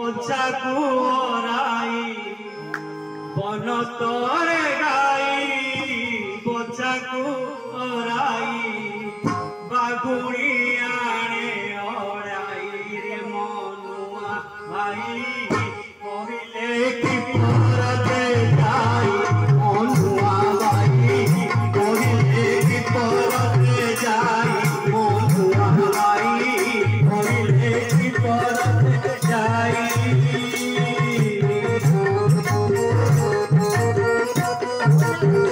মোচা কুরাই বন তরে গাই মোচা কুরাই বাগুড়ি আড়ে অড়াই রে মনুয়া ভাই।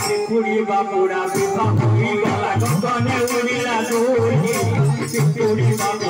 Sikuri ba pura, ba pura, ba pura, ba pura, ba pura, ba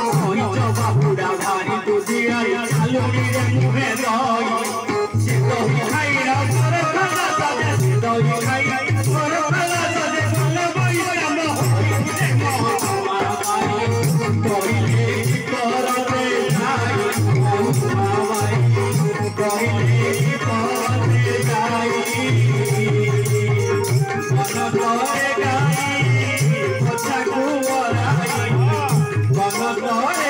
Lord.